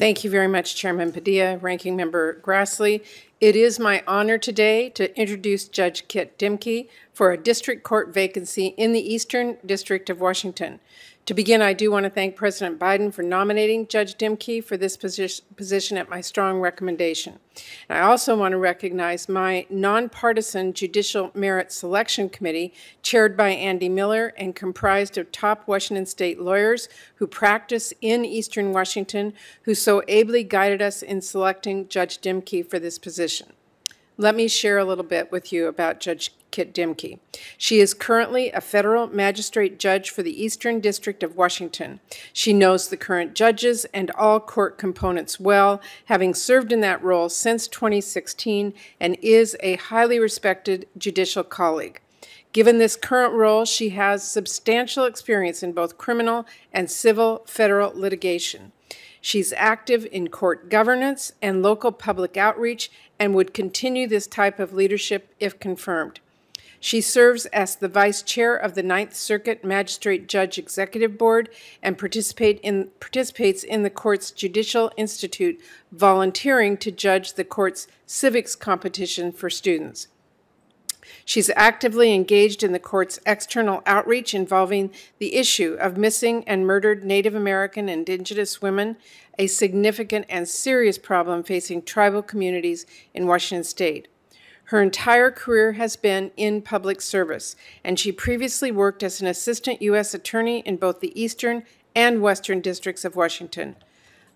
Thank you very much, Chairman Padilla, Ranking Member Grassley. It is my honor today to introduce Judge Kit Dimke for a district court vacancy in the Eastern District of Washington. To begin, I do want to thank President Biden for nominating Judge Dimke for this posi- position at my strong recommendation. And I also want to recognize my nonpartisan Judicial Merit Selection Committee, chaired by Andy Miller and comprised of top Washington state lawyers who practice in Eastern Washington, who so ably guided us in selecting Judge Dimke for this position. Let me share a little bit with you about Judge Kit Dimke. She is currently a federal magistrate judge for the Eastern District of Washington. She knows the current judges and all court components well, having served in that role since 2016, and is a highly respected judicial colleague. Given this current role, she has substantial experience in both criminal and civil federal litigation. She's active in court governance and local public outreach and would continue this type of leadership if confirmed. She serves as the vice chair of the Ninth Circuit Magistrate Judge Executive Board and participate in, participates in the court's Judicial Institute, volunteering to judge the court's civics competition for students. She's actively engaged in the court's external outreach involving the issue of missing and murdered Native American Indigenous women, a significant and serious problem facing tribal communities in Washington state. Her entire career has been in public service, and she previously worked as an assistant U.S. attorney in both the Eastern and Western districts of Washington.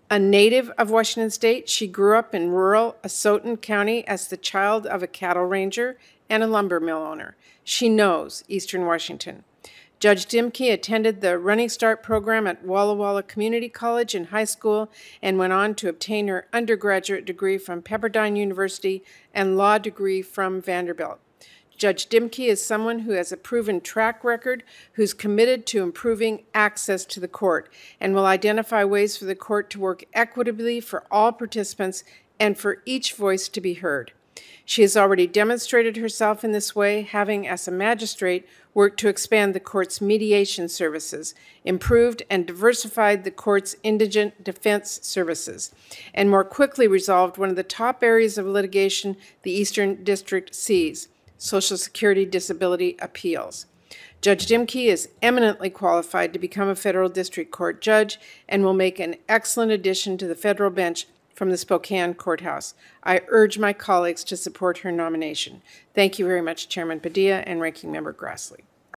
A native of Washington state, she grew up in rural Asotin County as the child of a cattle ranger and a lumber mill owner. She knows Eastern Washington. Judge Dimke attended the Running Start program at Walla Walla Community College in high school and went on to obtain her undergraduate degree from Pepperdine University and law degree from Vanderbilt. Judge Dimke is someone who has a proven track record, who's committed to improving access to the court, and will identify ways for the court to work equitably for all participants and for each voice to be heard. She has already demonstrated herself in this way, having, as a magistrate, worked to expand the court's mediation services, improved and diversified the court's indigent defense services, and more quickly resolved one of the top areas of litigation the Eastern District sees Social Security disability appeals. Judge Dimke is eminently qualified to become a federal district court judge and will make an excellent addition to the federal bench from the Spokane Courthouse. I urge my colleagues to support her nomination. Thank you very much, Chairman Padilla and Ranking Member Grassley.